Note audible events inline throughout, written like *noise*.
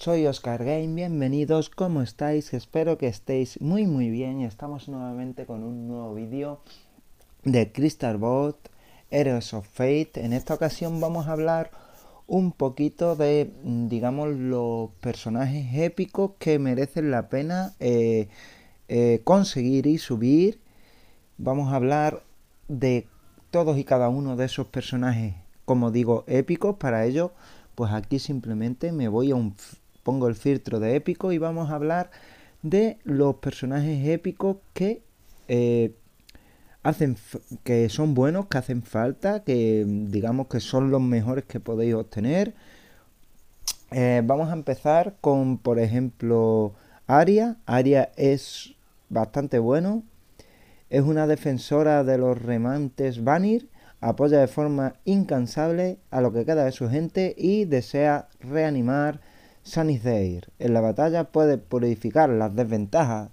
soy Oscar Game, bienvenidos, ¿cómo estáis? Espero que estéis muy muy bien. Estamos nuevamente con un nuevo vídeo de Crystal Bot, Heroes of Fate. En esta ocasión vamos a hablar un poquito de, digamos, los personajes épicos que merecen la pena eh, eh, conseguir y subir. Vamos a hablar de todos y cada uno de esos personajes, como digo, épicos. Para ello pues aquí simplemente me voy a un pongo el filtro de épico y vamos a hablar de los personajes épicos que eh, hacen que son buenos, que hacen falta, que digamos que son los mejores que podéis obtener. Eh, vamos a empezar con, por ejemplo, Aria. Aria es bastante bueno. Es una defensora de los remantes Vanir apoya de forma incansable a lo que queda de su gente y desea reanimar Sanizeir. En la batalla puede purificar las desventajas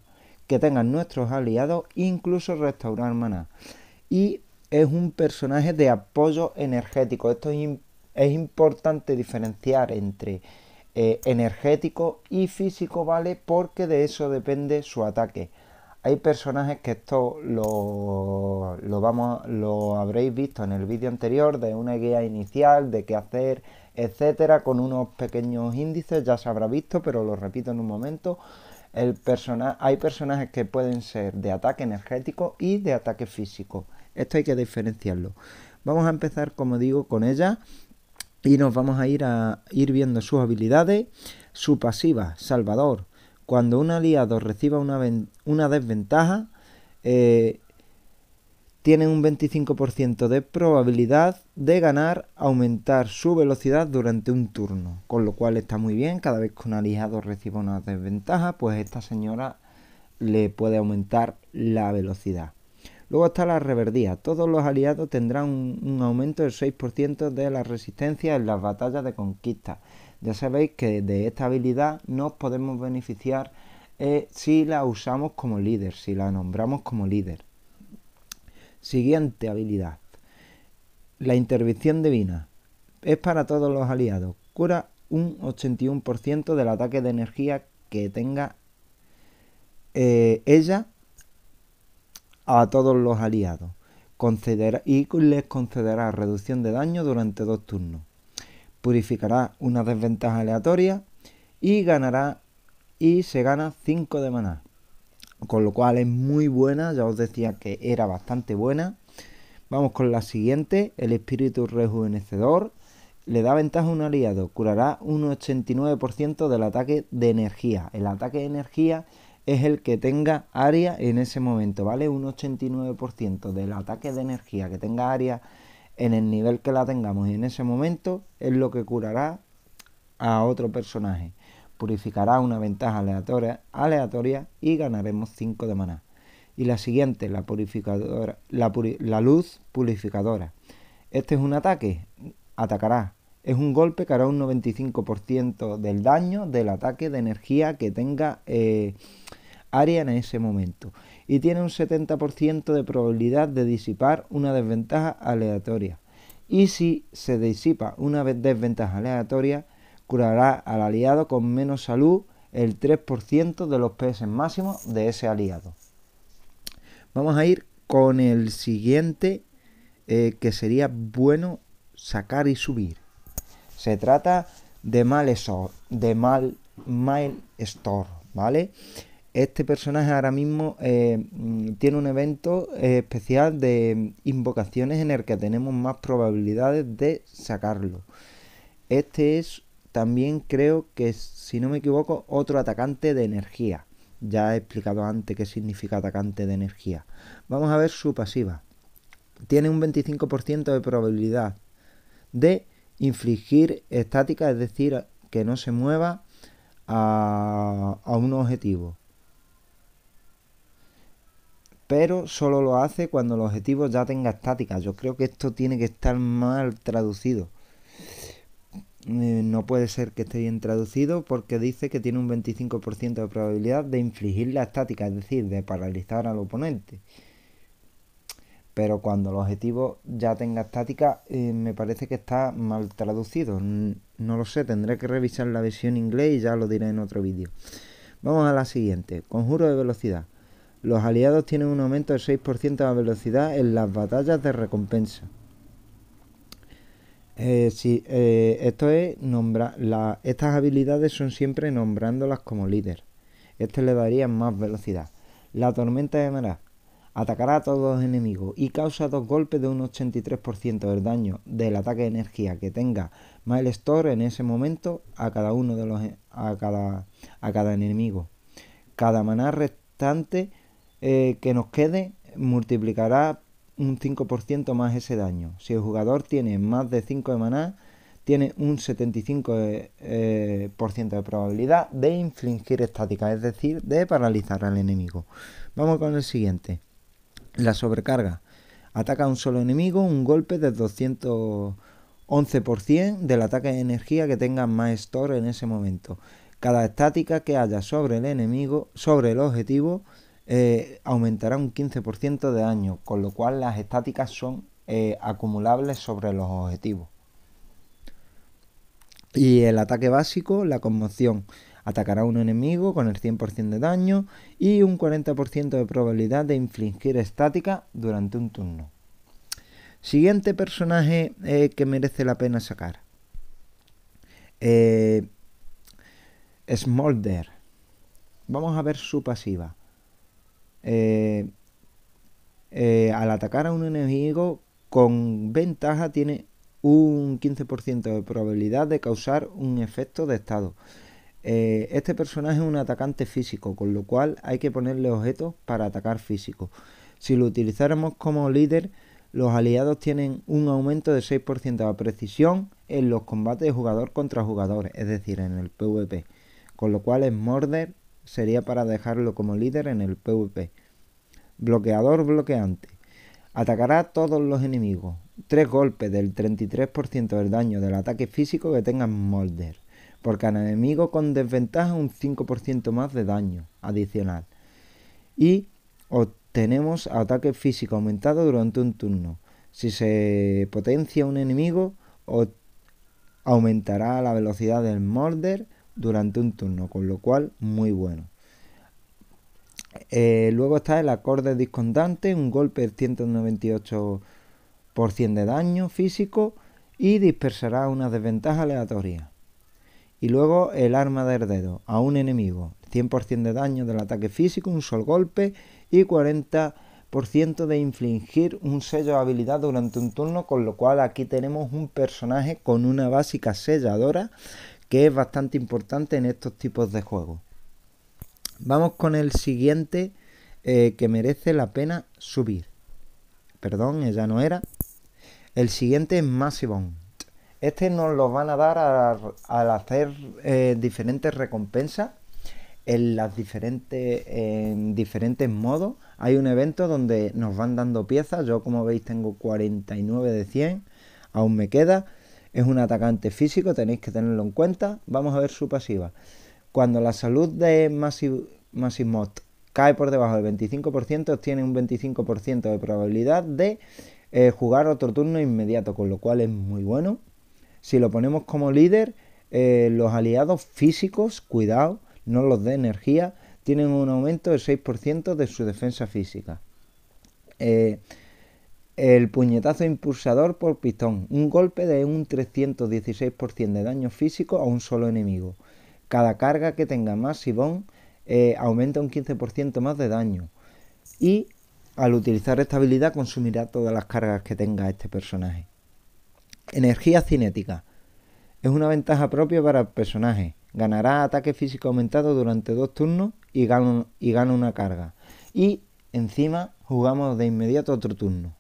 que tengan nuestros aliados, incluso restaurar maná. Y es un personaje de apoyo energético. Esto es, importante diferenciar entre eh, energético y físico, ¿vale? Porque de eso depende su ataque. Hay personajes que esto lo, lo, vamos, lo habréis visto en el vídeo anterior de una guía inicial de qué hacer, etcétera, con unos pequeños índices, ya se habrá visto, pero lo repito en un momento. El persona, hay personajes que pueden ser de ataque energético y de ataque físico. Esto hay que diferenciarlo. Vamos a empezar, como digo, con ella y nos vamos a ir a ir viendo sus habilidades. Su pasiva, Salvador, cuando un aliado reciba una, una desventaja, eh, tiene un 25% de probabilidad de ganar, aumentar su velocidad durante un turno. Con lo cual está muy bien, cada vez que un aliado reciba una desventaja, pues esta señora le puede aumentar la velocidad. Luego está la reverdía. Todos los aliados tendrán un, un aumento del 6% de la resistencia en las batallas de conquista. Ya sabéis que de esta habilidad nos podemos beneficiar eh, si la usamos como líder, si la nombramos como líder. Siguiente habilidad. La intervención divina. Es para todos los aliados. Cura un 81% del ataque de energía que tenga eh, ella a todos los aliados. Concederá, y les concederá reducción de daño durante dos turnos purificará una desventaja aleatoria y ganará y se gana 5 de maná. Con lo cual es muy buena, ya os decía que era bastante buena. Vamos con la siguiente, el espíritu rejuvenecedor. Le da ventaja a un aliado, curará un 89% del ataque de energía. El ataque de energía es el que tenga área en ese momento, ¿vale? Un 89% del ataque de energía que tenga área en el nivel que la tengamos y en ese momento es lo que curará a otro personaje. Purificará una ventaja aleatoria, aleatoria y ganaremos 5 de maná. Y la siguiente, la purificadora, la, la luz purificadora. Este es un ataque, atacará. Es un golpe que hará un 95% del daño del ataque de energía que tenga eh, área en ese momento y tiene un 70% de probabilidad de disipar una desventaja aleatoria. Y si se disipa una desventaja aleatoria, curará al aliado con menos salud el 3% de los PS máximos de ese aliado. Vamos a ir con el siguiente eh, que sería bueno sacar y subir. Se trata de Mal de Mal Store, ¿vale? este personaje ahora mismo eh, tiene un evento eh, especial de invocaciones en el que tenemos más probabilidades de sacarlo. Este es también creo que, si no me equivoco, otro atacante de energía. Ya he explicado antes qué significa atacante de energía. Vamos a ver su pasiva. Tiene un 25% de probabilidad de infligir estática, es decir, que no se mueva a, un objetivo pero solo lo hace cuando el objetivo ya tenga estática. Yo creo que esto tiene que estar mal traducido. Eh, no puede ser que esté bien traducido porque dice que tiene un 25% de probabilidad de infligir la estática, es decir, de paralizar al oponente. Pero cuando el objetivo ya tenga estática, eh, me parece que está mal traducido. No lo sé, tendré que revisar la versión inglés y ya lo diré en otro vídeo. Vamos a la siguiente. Conjuro de velocidad. Los aliados tienen un aumento del 6% de velocidad en las batallas de recompensa. Eh, eh, esto es nombrar estas habilidades son siempre nombrándolas como líder. Este le daría más velocidad. La tormenta de Mará atacará a todos los enemigos y causa dos golpes de un 83% del daño del ataque de energía que tenga Store en ese momento a cada uno de los a cada, a cada enemigo. Cada maná restante eh, que nos quede multiplicará un 5% más ese daño. Si el jugador tiene más de 5 de maná, tiene un 75% eh, eh, de probabilidad de infligir estática, es decir, de paralizar al enemigo. Vamos con el siguiente. La sobrecarga. Ataca a un solo enemigo un golpe de 211% del ataque de energía que tenga más store en ese momento. Cada estática que haya sobre el enemigo, sobre el objetivo, eh, aumentará un 15% de daño, con lo cual las estáticas son eh, acumulables sobre los objetivos. Y el ataque básico, la conmoción. Atacará a un enemigo con el 100% de daño y un 40% de probabilidad de infligir estática durante un turno. Siguiente personaje eh, que merece la pena sacar. Smolder. Vamos a ver su pasiva. Eh, al atacar a un enemigo con ventaja tiene un 15% de probabilidad de causar un efecto de estado. Eh, este personaje es un atacante físico, con lo cual hay que ponerle objetos para atacar físico. Si lo utilizáramos como líder, los aliados tienen un aumento de 6% de precisión en los combates de jugador contra jugador, es decir, en el PvP. Con lo cual, Morder sería para dejarlo como líder en el PvP. Bloqueador bloqueante. Atacará a todos los enemigos. Tres golpes del 33% del daño del ataque físico que tengan Molder por cada enemigo con desventaja un 5% más de daño adicional. Y obtenemos ataque físico aumentado durante un turno. Si se potencia un enemigo, aumentará la velocidad del morder durante un turno, con lo cual muy bueno. Eh, luego está el acorde discondante, un golpe del 198% de daño físico y dispersará una desventaja aleatoria. Y luego el arma de dedo a un enemigo. 100% de daño del ataque físico, un solo golpe y 40% de infligir un sello de habilidad durante un turno, con lo cual aquí tenemos un personaje con una básica selladora que es bastante importante en estos tipos de juegos. Vamos con el siguiente eh, que merece la pena subir. Perdón, ella no era. El siguiente es Massivon. Este nos lo van a dar al hacer eh, diferentes recompensas en las diferentes en diferentes modos. Hay un evento donde nos van dando piezas. Yo como veis tengo 49 de 100. Aún me queda. Es un atacante físico, tenéis que tenerlo en cuenta. Vamos a ver su pasiva. Cuando la salud de Massimot cae por debajo del 25%, tiene un 25% de probabilidad de eh, jugar otro turno inmediato, con lo cual es muy bueno. Si lo ponemos como líder, eh, los aliados físicos, cuidado, no los de energía, tienen un aumento del 6% de su defensa física. Eh, el puñetazo impulsador por pistón, un golpe de un 316% de daño físico a un solo enemigo. Cada carga que tenga más Sibón eh, aumenta un 15% más de daño. Y al utilizar esta habilidad consumirá todas las cargas que tenga este personaje. Energía cinética. Es una ventaja propia para el personaje. Ganará ataque físico aumentado durante dos turnos y gana, y gana una carga. Y encima jugamos de inmediato otro turno.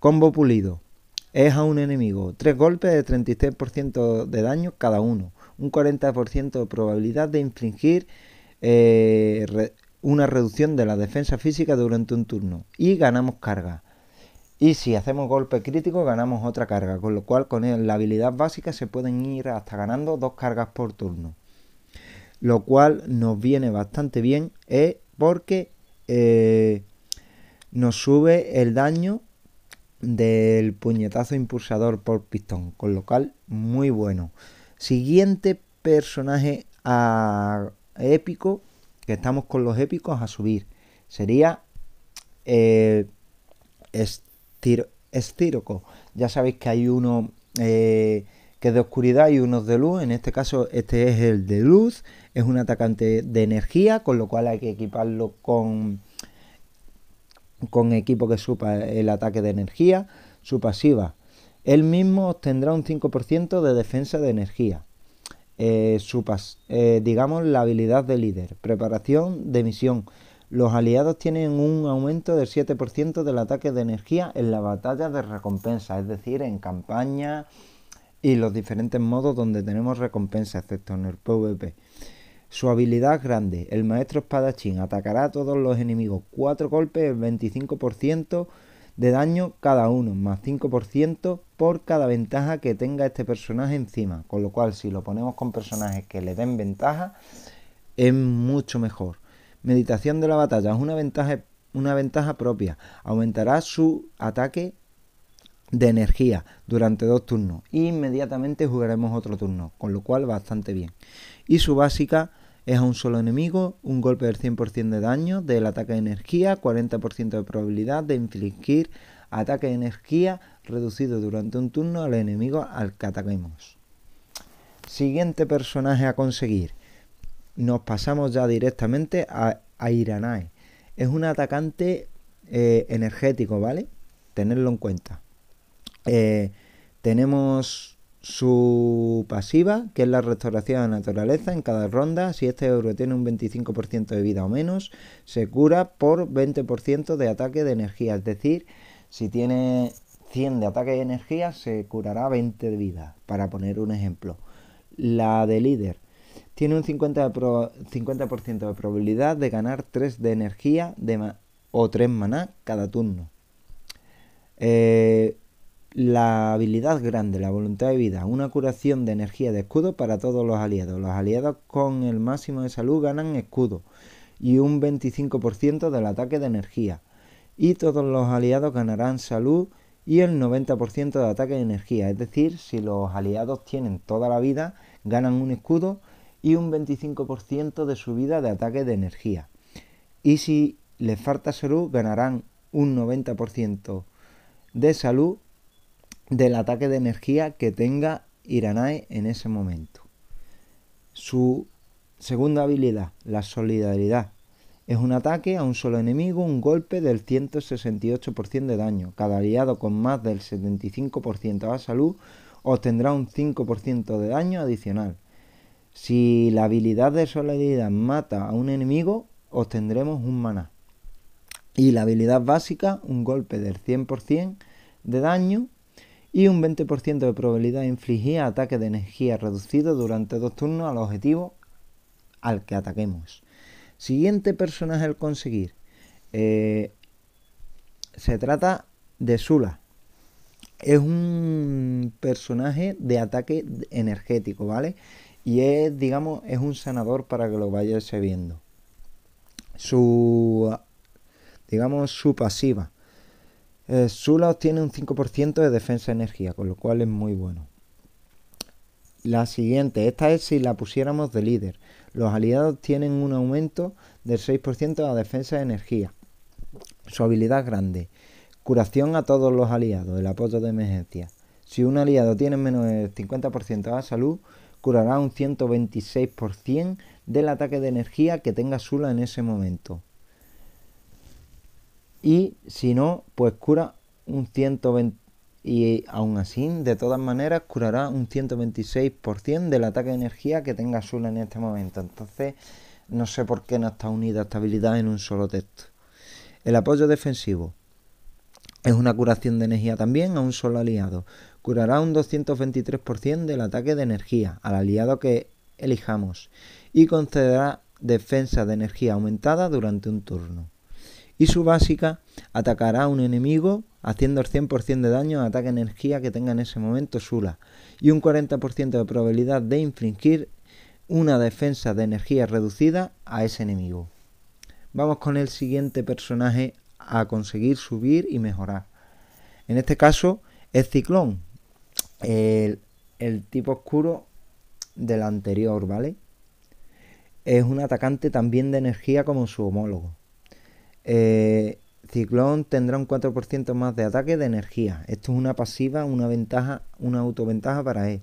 Combo pulido. Es a un enemigo. Tres golpes de 33% de daño cada uno. Un 40% de probabilidad de infligir eh, una reducción de la defensa física durante un turno. Y ganamos carga. Y si hacemos golpe crítico ganamos otra carga, con lo cual con la habilidad básica se pueden ir hasta ganando dos cargas por turno. Lo cual nos viene bastante bien porque eh, nos sube el daño del puñetazo impulsador por pistón, con lo cual muy bueno. Siguiente personaje a épico, que estamos con los épicos a subir, sería eh, Estíroco. Ya sabéis que hay uno eh, que es de oscuridad y uno de luz. En este caso, este es el de luz. Es un atacante de energía, con lo cual hay que equiparlo con, con equipo que supa el ataque de energía. Su pasiva. Él mismo obtendrá un 5% de defensa de energía. Eh, eh, digamos la habilidad de líder. Preparación de misión. Los aliados tienen un aumento del 7% del ataque de energía en la batalla de recompensa, es decir, en campaña y los diferentes modos donde tenemos recompensa, excepto en el PvP. Su habilidad grande, el maestro espadachín atacará a todos los enemigos 4 golpes, el 25% de daño cada uno, más 5% por cada ventaja que tenga este personaje encima. Con lo cual, si lo ponemos con personajes que le den ventaja, es mucho mejor. Meditación de la batalla es una ventaja, propia. Aumentará su ataque de energía durante dos turnos. Inmediatamente jugaremos otro turno, con lo cual bastante bien. Y su básica es a un solo enemigo, un golpe del 100% de daño del ataque de energía, 40% de probabilidad de infligir ataque de energía reducido durante un turno al enemigo al que ataquemos. Siguiente personaje a conseguir. Nos pasamos ya directamente a, Iranae. Es un atacante eh, energético, ¿vale? Tenerlo en cuenta. Eh, tenemos su pasiva, que es la restauración de la naturaleza en cada ronda. Si este euro tiene un 25% de vida o menos, se cura por 20% de ataque de energía. Es decir, si tiene 100 de ataque de energía, se curará 20 de vida, para poner un ejemplo. La de líder tiene un 50%, de, probabilidad de ganar 3 de energía de o 3 maná cada turno. Eh, la habilidad grande, la voluntad de vida, una curación de energía de escudo para todos los aliados. Los aliados con el máximo de salud ganan escudo y un 25% del ataque de energía. Y todos los aliados ganarán salud y el 90% de ataque de energía. Es decir, si los aliados tienen toda la vida, ganan un escudo y un 25% de su vida de ataque de energía. Y si les falta salud, ganarán un 90% de salud del ataque de energía que tenga Iranae en ese momento. Su segunda habilidad, la solidaridad. Es un ataque a un solo enemigo, un golpe del 168% de daño. Cada aliado con más del 75% de salud obtendrá un 5% de daño adicional. Si la habilidad de solidaridad mata a un enemigo, obtendremos un maná. Y la habilidad básica, un golpe del 100% de daño y un 20% de probabilidad de infligir ataque de energía reducido durante dos turnos al objetivo al que ataquemos. Siguiente personaje al conseguir. Eh, se trata de Sula. Es un personaje de ataque energético, ¿vale? Y es, digamos, es un sanador para que lo vayáis viendo. Su, digamos, su pasiva eh, Sula obtiene un 5% de defensa de energía, con lo cual es muy bueno. La siguiente, esta es si la pusiéramos de líder. Los aliados tienen un aumento del 6% de la defensa de energía. Su habilidad grande. Curación a todos los aliados, el apoyo de emergencia. Si un aliado tiene menos del 50% de la salud, curará un 126% del ataque de energía que tenga Sula en ese momento y si no, pues cura un 120 y aún así, de todas maneras, curará un 126% del ataque de energía que tenga Azul en este momento. Entonces, no sé por qué no está unida esta habilidad en un solo texto. El apoyo defensivo es una curación de energía también a un solo aliado. Curará un 223% del ataque de energía al aliado que elijamos y concederá defensa de energía aumentada durante un turno y su básica atacará a un enemigo haciendo el 100% de daño a ataque energía que tenga en ese momento Sula y un 40% de probabilidad de infringir una defensa de energía reducida a ese enemigo. Vamos con el siguiente personaje a conseguir subir y mejorar. En este caso es Ciclón, el, tipo oscuro del anterior, ¿vale? Es un atacante también de energía como su homólogo. Eh, Ciclón tendrá un 4% más de ataque de energía. Esto es una pasiva, una ventaja, una autoventaja para él.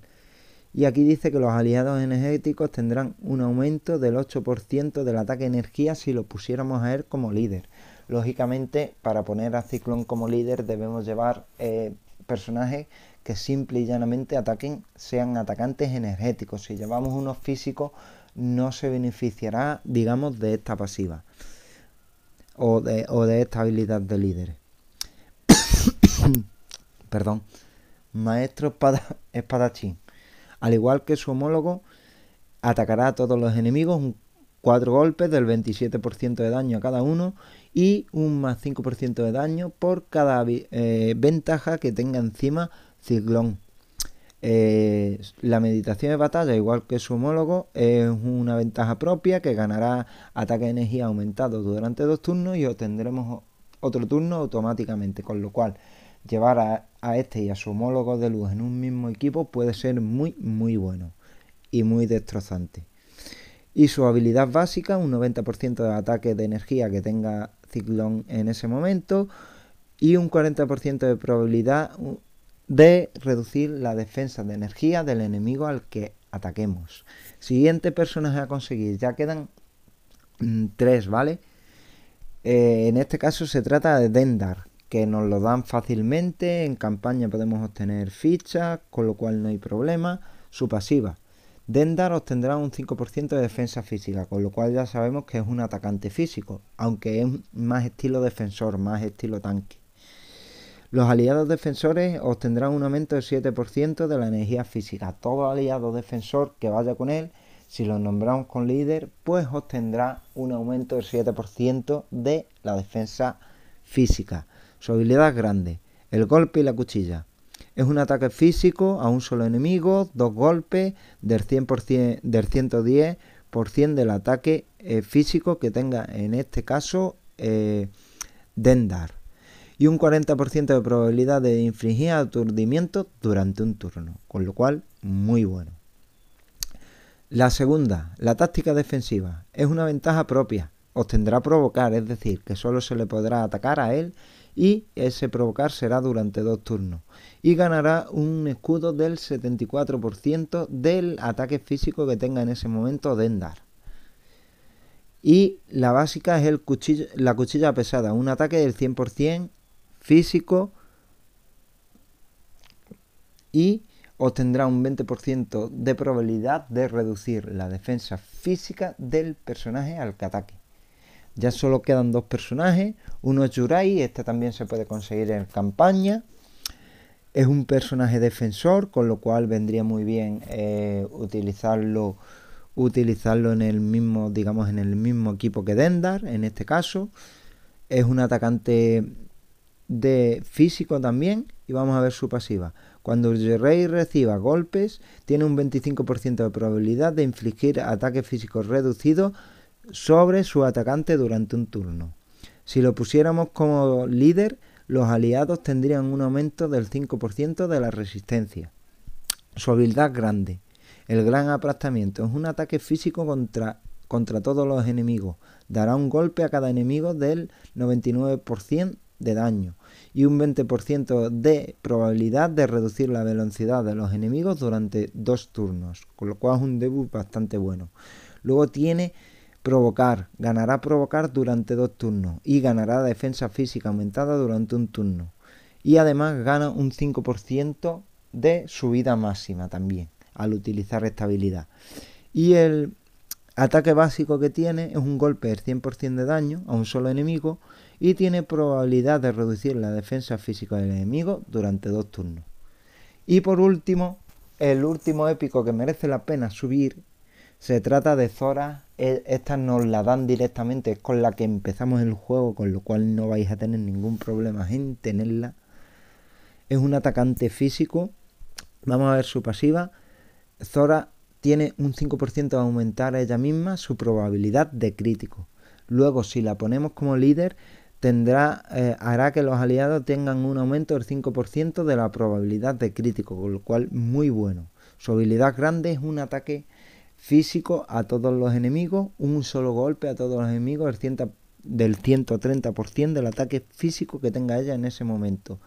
Y aquí dice que los aliados energéticos tendrán un aumento del 8% del ataque de energía si lo pusiéramos a él como líder. Lógicamente, para poner a Ciclón como líder debemos llevar eh, personajes que simple y llanamente ataquen, sean atacantes energéticos. Si llevamos unos físicos, no se beneficiará, digamos, de esta pasiva o de, o de esta habilidad de líder. *coughs* Perdón. Maestro espadachín. Al igual que su homólogo, atacará a todos los enemigos un 4 golpes del 27% de daño a cada uno y un más 5% de daño por cada eh, ventaja que tenga encima Ciclón. Eh, la meditación de batalla, igual que su homólogo, es una ventaja propia que ganará ataque de energía aumentado durante dos turnos y obtendremos otro turno automáticamente, con lo cual llevar a, a este y a su homólogo de luz en un mismo equipo puede ser muy muy bueno y muy destrozante. Y su habilidad básica, un 90% de ataque de energía que tenga ciclón en ese momento y un 40% de probabilidad de reducir la defensa de energía del enemigo al que ataquemos. Siguiente personaje a conseguir, ya quedan mm, tres, ¿vale? Eh, en este caso se trata de Dendar, que nos lo dan fácilmente, en campaña podemos obtener fichas, con lo cual no hay problema. Su pasiva, Dendar obtendrá un 5% de defensa física, con lo cual ya sabemos que es un atacante físico, aunque es más estilo defensor, más estilo tanque. Los aliados defensores obtendrán un aumento del 7% de la energía física. Todo aliado defensor que vaya con él, si lo nombramos con líder, pues obtendrá un aumento del 7% de la defensa física. Su habilidad es grande, el golpe y la cuchilla. Es un ataque físico a un solo enemigo, dos golpes del, 100%, del 110% del ataque eh, físico que tenga en este caso eh, Dendar. Y un 40% de probabilidad de infligir aturdimiento durante un turno. Con lo cual, muy bueno. La segunda, la táctica defensiva, es una ventaja propia. Obtendrá provocar, es decir, que solo se le podrá atacar a él y ese provocar será durante dos turnos. Y ganará un escudo del 74% del ataque físico que tenga en ese momento Dendar. Y la básica es el cuchillo, la cuchilla pesada, un ataque del 100% físico y obtendrá un 20% de probabilidad de reducir la defensa física del personaje al que ataque. Ya solo quedan dos personajes. Uno es Yurai, este también se puede conseguir en campaña. Es un personaje defensor, con lo cual vendría muy bien eh, utilizarlo, utilizarlo en el mismo, digamos, en el mismo equipo que Dendar, en este caso. Es un atacante de físico también. Y vamos a ver su pasiva. Cuando Yurai reciba golpes, tiene un 25% de probabilidad de infligir ataques físicos reducidos sobre su atacante durante un turno. Si lo pusiéramos como líder, los aliados tendrían un aumento del 5% de la resistencia. Su habilidad grande. El gran aplastamiento es un ataque físico contra, contra todos los enemigos. Dará un golpe a cada enemigo del 99% de daño y un 20% de probabilidad de reducir la velocidad de los enemigos durante dos turnos, con lo cual es un debut bastante bueno. Luego tiene Provocar. Ganará provocar durante dos turnos y ganará defensa física aumentada durante un turno. Y además gana un 5% de subida máxima también al utilizar esta habilidad. Y el ataque básico que tiene es un golpe del 100% de daño a un solo enemigo y tiene probabilidad de reducir la defensa física del enemigo durante dos turnos. Y por último, el último épico que merece la pena subir se trata de Zora. E, esta nos la dan directamente, es con la que empezamos el juego, con lo cual no vais a tener ningún problema en tenerla. Es un atacante físico. Vamos a ver su pasiva. Zora tiene un 5% de aumentar a ella misma su probabilidad de crítico. Luego, si la ponemos como líder, tendrá, eh, hará que los aliados tengan un aumento del 5% de la probabilidad de crítico, con lo cual muy bueno. Su habilidad grande es un ataque físico a todos los enemigos, un solo golpe a todos los enemigos del 130% del ataque físico que tenga ella en ese momento.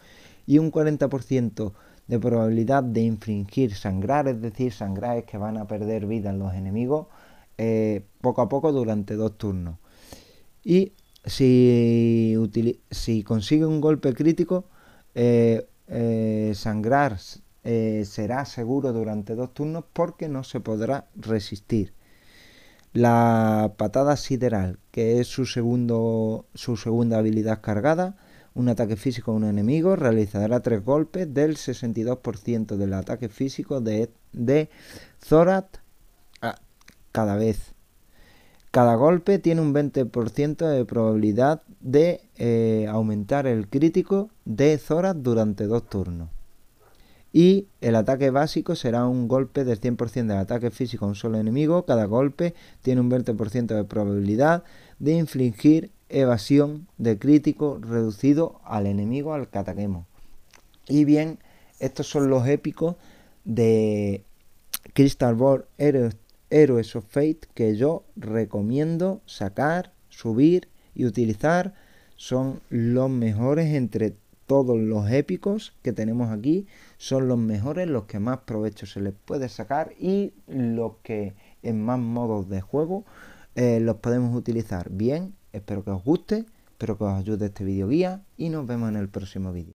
Y un 40% de probabilidad de infringir sangrar, es decir, sangrar es que van a perder vida en los enemigos eh, poco a poco durante dos turnos. Y si, si consigue un golpe crítico, eh, eh, sangrar eh, será seguro durante dos turnos porque no se podrá resistir. La patada sideral, que es su, segundo, su segunda habilidad cargada, un ataque físico a un enemigo, realizará tres golpes del 62% del ataque físico de, de Zorat cada vez. Cada golpe tiene un 20% de probabilidad de eh, aumentar el crítico de Zorat durante dos turnos. Y el ataque básico será un golpe del 100% del ataque físico a un solo enemigo. Cada golpe tiene un 20% de probabilidad de infligir evasión de crítico reducido al enemigo al que ataquemos. Y bien, estos son los épicos de Crystal Ball Heroes of Fate que yo recomiendo sacar, subir y utilizar. Son los mejores entre todos los épicos que tenemos aquí. Son los mejores, los que más provecho se les puede sacar y los que en más modos de juego eh, los podemos utilizar. Bien, espero que os guste, espero que os ayude este video guía y nos vemos en el próximo vídeo.